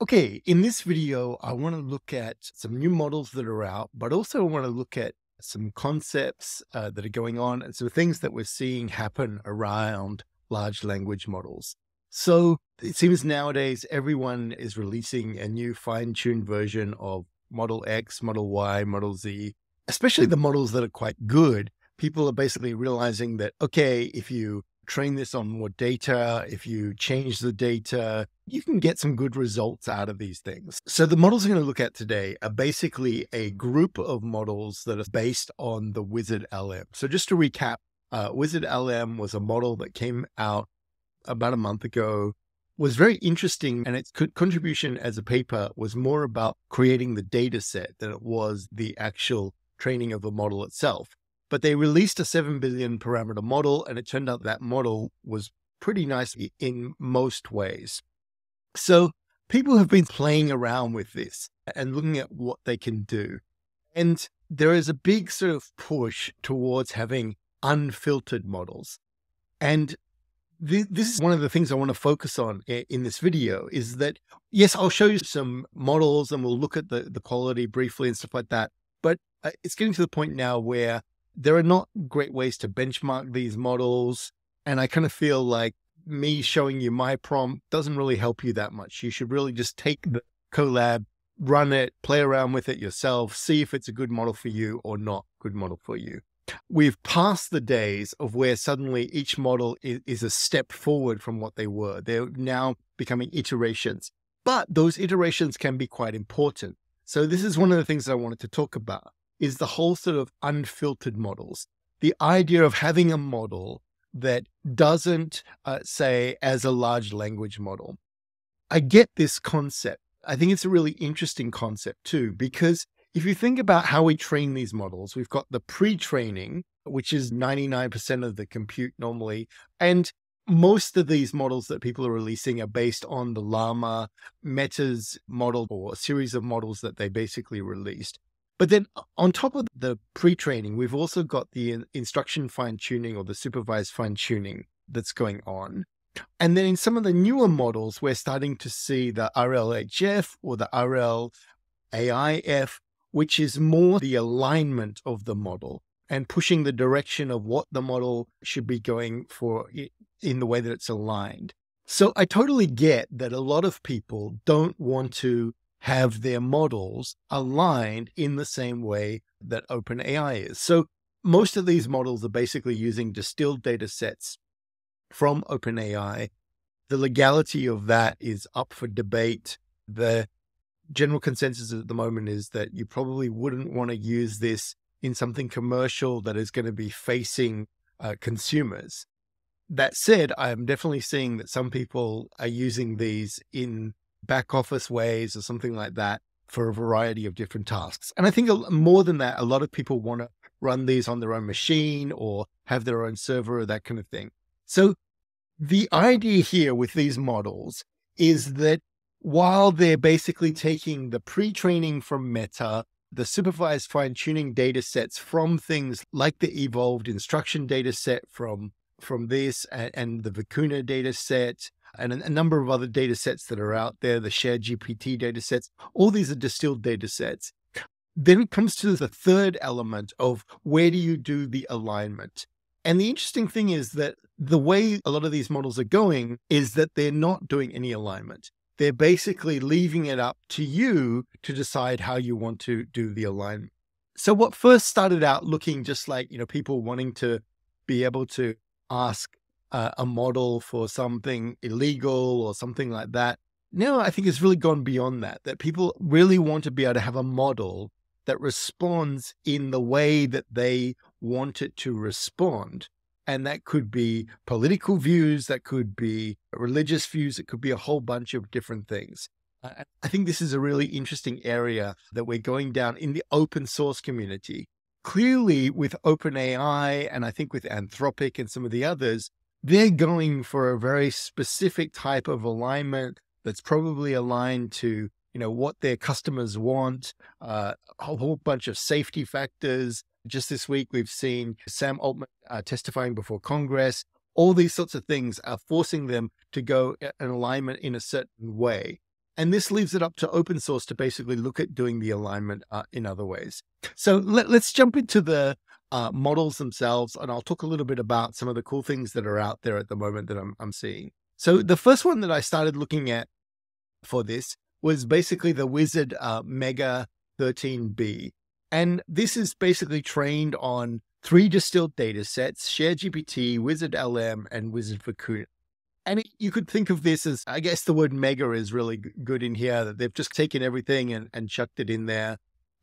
Okay, in this video, I want to look at some new models that are out, but also I want to look at some concepts uh, that are going on and some things that we're seeing happen around large language models. So it seems nowadays everyone is releasing a new fine tuned version of Model X, Model Y, Model Z, especially the models that are quite good. People are basically realizing that, okay, if you train this on more data, if you change the data, you can get some good results out of these things. So, the models I'm going to look at today are basically a group of models that are based on the Wizard LM. So, just to recap, uh, Wizard LM was a model that came out about a month ago. Was very interesting, and its co- contribution as a paper was more about creating the data set than it was the actual training of the model itself. But they released a 7 billion parameter model, and it turned out that model was pretty nice in most ways. So people have been playing around with this and looking at what they can do. And there is a big sort of push towards having unfiltered models. And this is one of the things I want to focus on in this video is that, yes, I'll show you some models and we'll look at the, the quality briefly and stuff like that. But uh, it's getting to the point now where there are not great ways to benchmark these models. And I kind of feel like me showing you my prompt doesn't really help you that much. You should really just take the Colab, run it, play around with it yourself, see if it's a good model for you or not good model for you. We've passed the days of where suddenly each model is, is a step forward from what they were. They're now becoming iterations, but those iterations can be quite important. So this is one of the things I wanted to talk about is the whole sort of unfiltered models. The idea of having a model that doesn't uh, say as a large language model. I get this concept. I think it's a really interesting concept too, because if you think about how we train these models, we've got the pre training, which is 99% of the compute normally. And most of these models that people are releasing are based on the Llama Meta's model or a series of models that they basically released. But then on top of the pre training, we've also got the instruction fine tuning or the supervised fine tuning that's going on. And then in some of the newer models, we're starting to see the RLHF or the RLAIF, which is more the alignment of the model and pushing the direction of what the model should be going for in the way that it's aligned. So I totally get that a lot of people don't want to have their models aligned in the same way that OpenAI is. So most of these models are basically using distilled data sets from OpenAI. The legality of that is up for debate. The general consensus at the moment is that you probably wouldn't want to use this in something commercial that is going to be facing uh, consumers. That said, I am definitely seeing that some people are using these in back office ways or something like that for a variety of different tasks. And I think more than that, a lot of people want to run these on their own machine or have their own server or that kind of thing. So the idea here with these models is that while they're basically taking the pre-training from Meta, the supervised fine-tuning data sets from things like the evolved instruction data set from from this and, and the Vicuna data set and a, number of other data sets that are out there, the ShareGPT data sets, all these are distilled data sets. Then it comes to the third element of where do you do the alignment? And the interesting thing is that the way a lot of these models are going is that they're not doing any alignment. They're basically leaving it up to you to decide how you want to do the alignment. So what first started out looking just like, you know, people wanting to be able to ask uh, a model for something illegal or something like that. Now, I think it's really gone beyond that, that people really want to be able to have a model that responds in the way that they want it to respond. And that could be political views, that could be religious views, it could be a whole bunch of different things. I think this is a really interesting area that we're going down in the open source community. Clearly, with OpenAI and I think with Anthropic and some of the others, they're going for a very specific type of alignment that's probably aligned to you know what their customers want uh, a whole bunch of safety factors. Just this week we've seen sam altman uh, testifying before congress. All these sorts of things are forcing them to go in alignment in a certain way. And this leaves it up to open source to basically look at doing the alignment uh, in other ways. So let, us jump into the uh, models themselves, and I'll talk a little bit about some of the cool things that are out there at the moment that I'm, I'm seeing. So the first one that I started looking at for this was basically the Wizard uh, Mega 13B. And this is basically trained on three distilled data sets, ShareGPT, Wizard LM, and Wizard Vicuna. And you could think of this as, I guess the word mega is really good in here, that they've just taken everything and, and chucked it in there.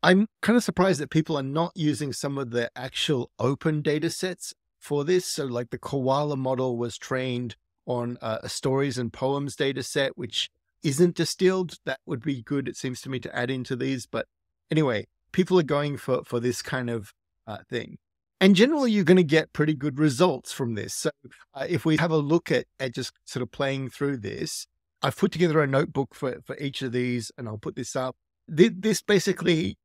I'm kind of surprised that people are not using some of the actual open data sets for this. So, like the Koala model was trained on uh, a stories and poems data set, which isn't distilled. That would be good, it seems to me, to add into these. But anyway, people are going for, for this kind of uh, thing. And generally, you're going to get pretty good results from this. So, uh, if we have a look at, at just sort of playing through this, I've put together a notebook for, for each of these, and I'll put this up. This basically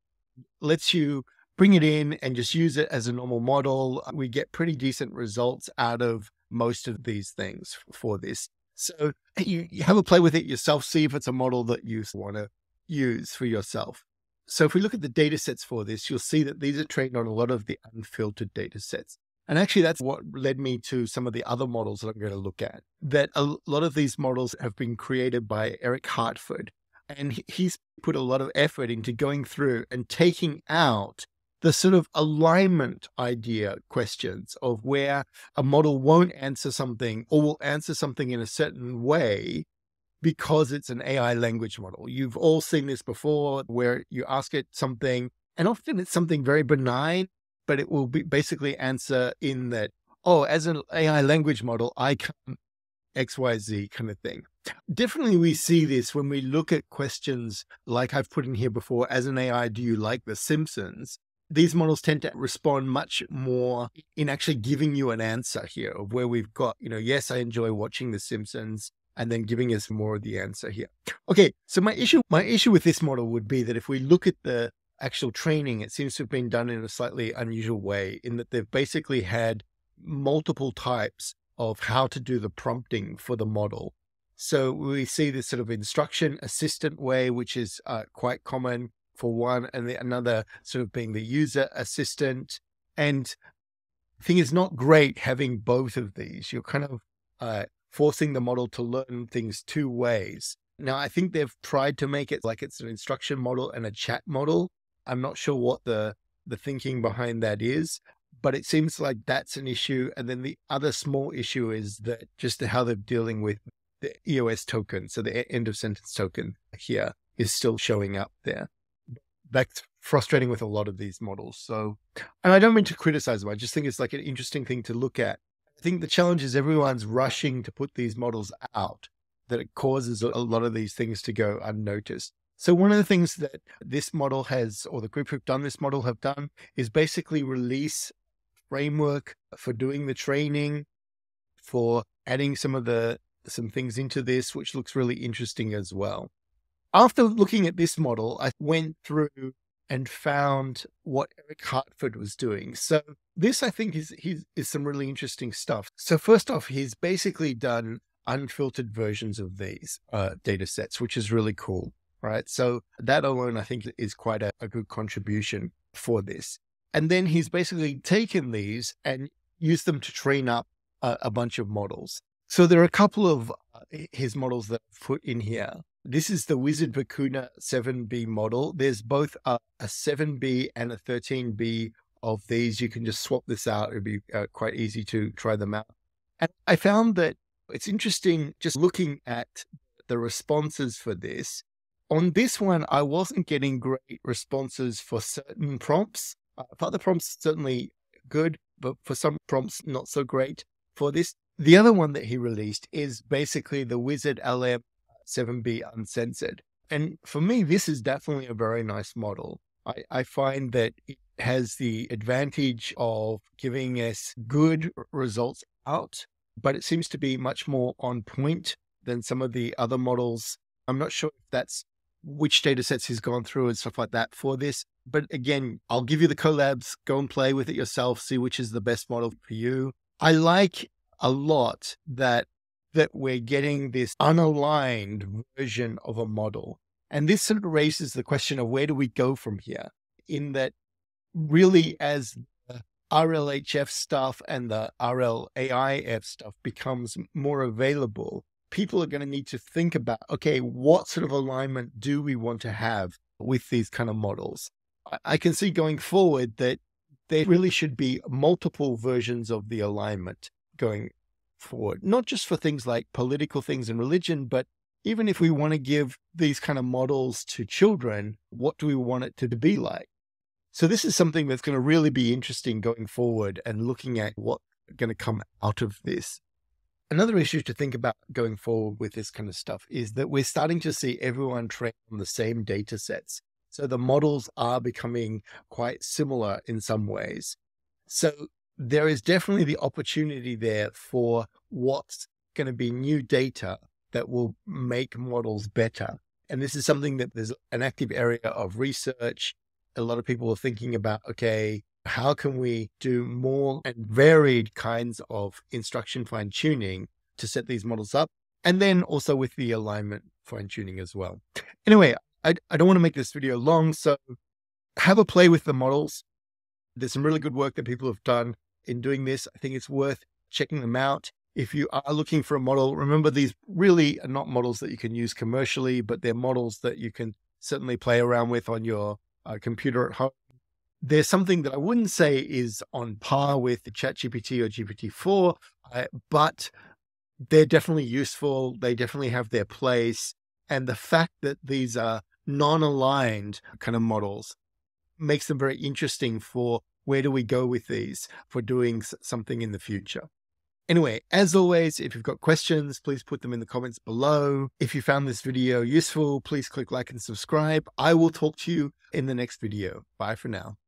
lets you bring it in and just use it as a normal model. We get pretty decent results out of most of these things for this. So you, you have a play with it yourself, see if it's a model that you want to use for yourself. So if we look at the data sets for this, you'll see that these are trained on a lot of the unfiltered data sets. And actually, that's what led me to some of the other models that I'm going to look at. That a lot of these models have been created by Eric Hartford. And he's put a lot of effort into going through and taking out the sort of alignment idea questions of where a model won't answer something or will answer something in a certain way because it's an AI language model. You've all seen this before where you ask it something, and often it's something very benign, but it will be basically answer in that, oh, as an AI language model, I can XYZ kind of thing. Definitely, we see this when we look at questions like I've put in here before as an AI, do you like The Simpsons? These models tend to respond much more in actually giving you an answer here of where we've got, you know, yes, I enjoy watching The Simpsons and then giving us more of the answer here. Okay, so my issue my issue with this model would be that if we look at the actual training, it seems to have been done in a slightly unusual way in that they've basically had multiple types of how to do the prompting for the model. So we see this sort of instruction assistant way, which is uh, quite common for one, and the, another sort of being the user assistant. And I think it's not great having both of these. You're kind of uh, forcing the model to learn things two ways. Now, I think they've tried to make it like it's an instruction model and a chat model. I'm not sure what the the thinking behind that is, but it seems like that's an issue. And then the other small issue is that just how they're dealing with the EOS token. So the end of sentence token here is still showing up there. That's frustrating with a lot of these models. So, and I don't mean to criticize them. I just think it's like an interesting thing to look at I think the challenge is everyone's rushing to put these models out, that it causes a lot of these things to go unnoticed. So, one of the things that this model has, or the group who've done this model have done, is basically release framework for doing the training, for adding some of the some things into this, which looks really interesting as well. After looking at this model, I went through and found what Eric Hartford was doing. So this, I think, is, is, is some really interesting stuff. So first off, he's basically done unfiltered versions of these uh, data sets, which is really cool, right? So that alone, I think, is quite a, a good contribution for this. And then he's basically taken these and used them to train up a, a bunch of models. So there are a couple of uh, his models that I've put in here. This is the Wizard Vicuna 7B model. There's both a, a 7B and a 13B of these. You can just swap this out. It'd be uh, quite easy to try them out. And I found that it's interesting just looking at the responses for this. On this one, I wasn't getting great responses for certain prompts. Uh, for other prompts, certainly good, but for some prompts, not so great. For this, the other one that he released is basically the Wizard LM 7B uncensored. And for me, this is definitely a very nice model. I, I find that it has the advantage of giving us good results out, but it seems to be much more on point than some of the other models. I'm not sure if that's which data sets he's gone through and stuff like that for this. But again, I'll give you the Colabs. go and play with it yourself, see which is the best model for you. I like a lot that that we're getting this unaligned version of a model. And this sort of raises the question of where do we go from here? In that, really, as the RLHF stuff and the RLAIF stuff becomes more available, people are going to need to think about okay, what sort of alignment do we want to have with these kind of models? I can see going forward that there really should be multiple versions of the alignment going forward, not just for things like political things and religion, but even if we want to give these kind of models to children, what do we want it to be like? So this is something that's going to really be interesting going forward and looking at what's going to come out of this. Another issue to think about going forward with this kind of stuff is that we're starting to see everyone train on the same data sets. So the models are becoming quite similar in some ways. So there is definitely the opportunity there for what's going to be new data that will make models better. And this is something that there's an active area of research. A lot of people are thinking about, okay, how can we do more and varied kinds of instruction fine tuning to set these models up? And then also with the alignment fine tuning as well. Anyway, I, I don't want to make this video long. So have a play with the models. There's some really good work that people have done in doing this. I think it's worth checking them out. If you are looking for a model, remember these really are not models that you can use commercially, but they're models that you can certainly play around with on your uh, computer at home. There's something that I wouldn't say is on par with the ChatGPT or GPT-4, uh, but they're definitely useful. They definitely have their place. And the fact that these are non-aligned kind of models makes them very interesting for where do we go with these for doing something in the future? Anyway, as always, if you've got questions, please put them in the comments below. If you found this video useful, please click like and subscribe. I will talk to you in the next video. Bye for now.